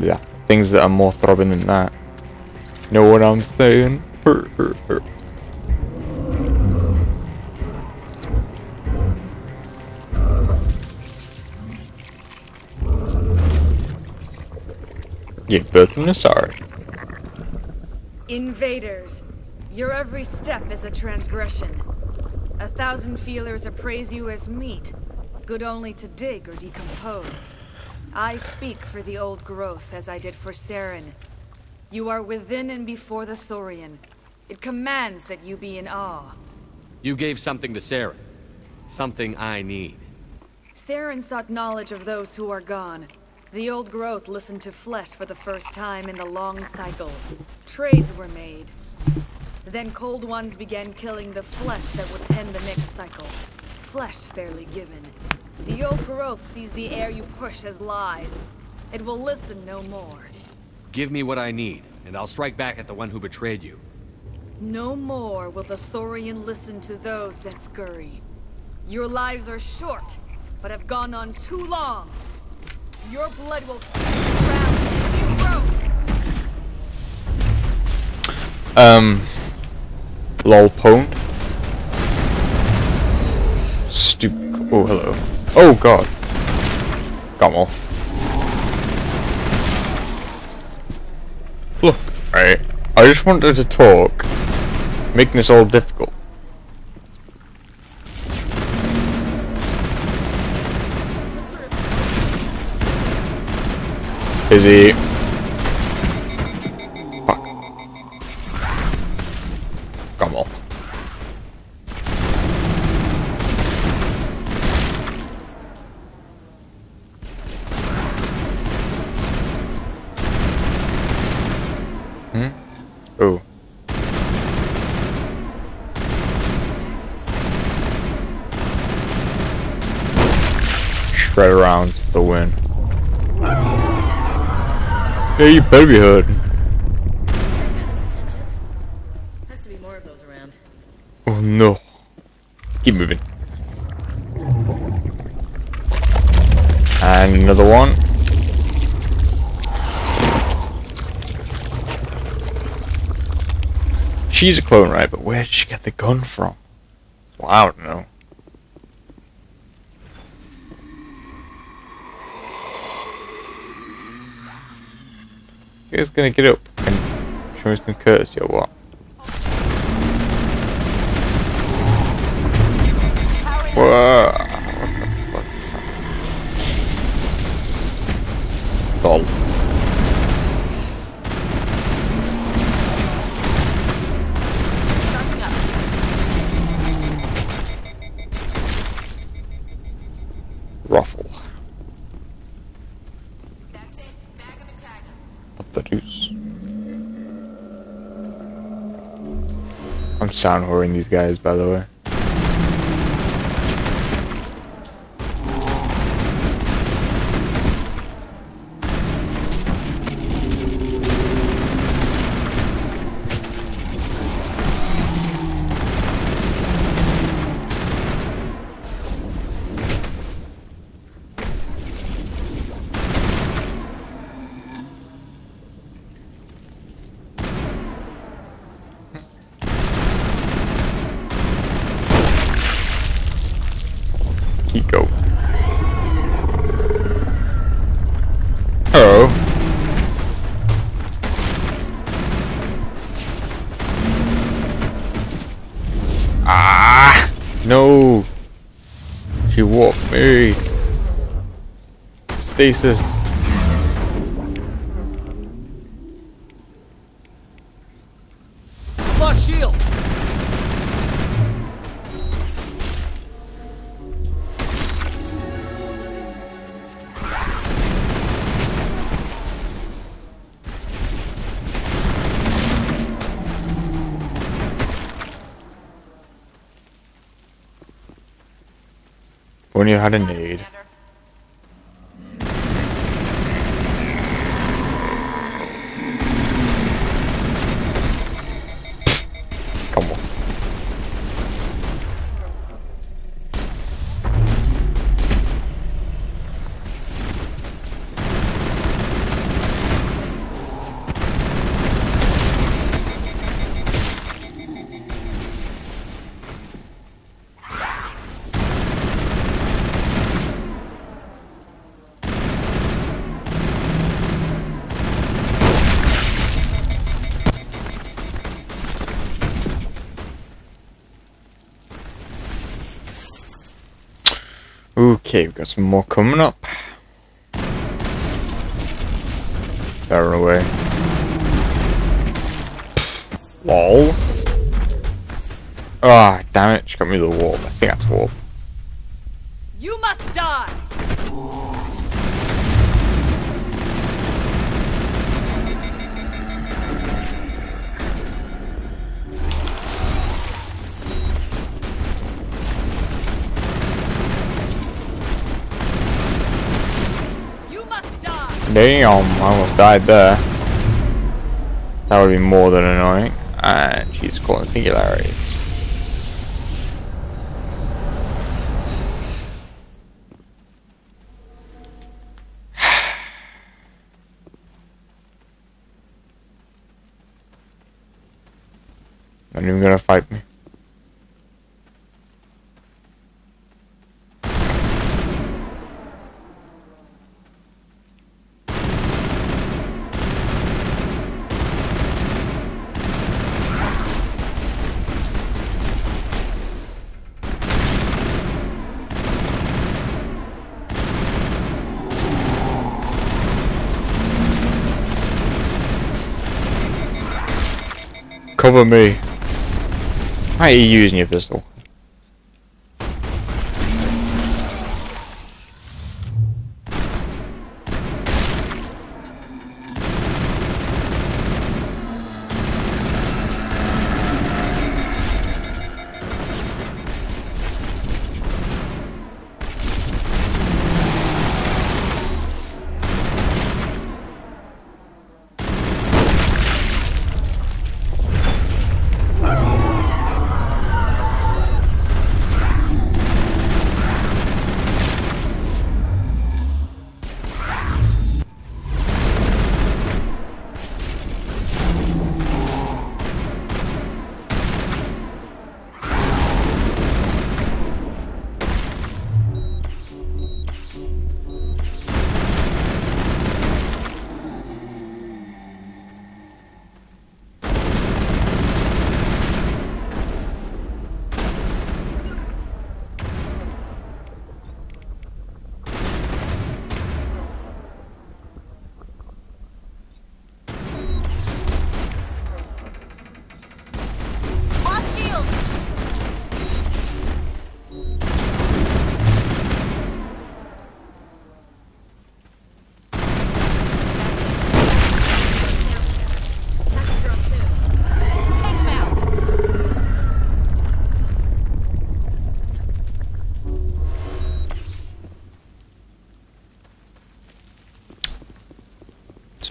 yeah, things that are more throbbing than that. Know what I'm saying? Hur, hur, hur. Give birth to Nasari. Invaders, your every step is a transgression. A thousand feelers appraise you as meat, good only to dig or decompose. I speak for the old growth as I did for Saren. You are within and before the Thorian. It commands that you be in awe. You gave something to Saren. Something I need. Saren sought knowledge of those who are gone. The old growth listened to flesh for the first time in the long cycle. Trades were made. Then cold ones began killing the flesh that would tend the next cycle. Flesh fairly given. The old growth sees the air you push as lies. It will listen no more. Give me what I need, and I'll strike back at the one who betrayed you. No more will the Thorian listen to those that scurry. Your lives are short, but have gone on too long. Your blood will around new growth. Um, lol pwned. Stupid. Oh, hello. Oh, God. Come on. Look, right. I just wanted to talk. Making this all difficult. Busy. Shred around the win. Yeah, you better be hurting. Has to be more of those around. Oh no. Keep moving. And another one. She's a clone, right? But where did she get the gun from? Well, I don't know. Guys gonna get up and show me some courtesy or what? Whoa. What the fuck? Ruffle. That's it. Bag him and tag The deuce? I'm sound whoring these guys, by the way. Ah! No! She walked me. Stasis. When you had a need. Okay, we've got some more coming up. Far away. Lol. Ah, oh, damn it, she got me the wall. I think that's warp. Damn, I almost died there. That would be more than annoying. And she's calling singularities. Not even gonna fight me. Cover me. Why are you using your pistol?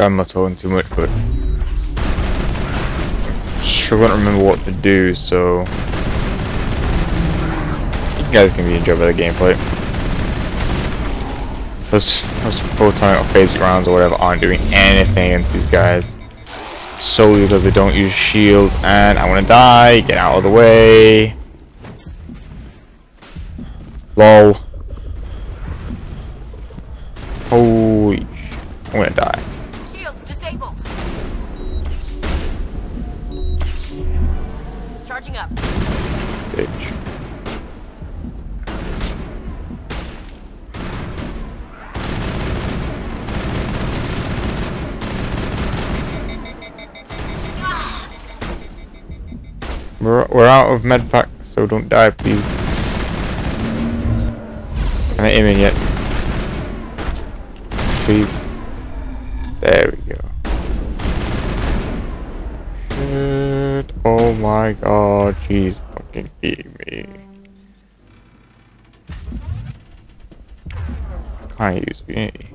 I'm not talking too much, but sure won't remember what to do, so you guys can be enjoyed by the gameplay. Those those photon or phase rounds or whatever aren't doing anything against these guys. Solely because they don't use shields and I wanna die, get out of the way. LOL. Holy I'm gonna die. We're, we're out of med pack, so don't die, please. Can I aim in yet? Please. There we go. Shit. Oh my god, she's fucking beating me. Can't use me.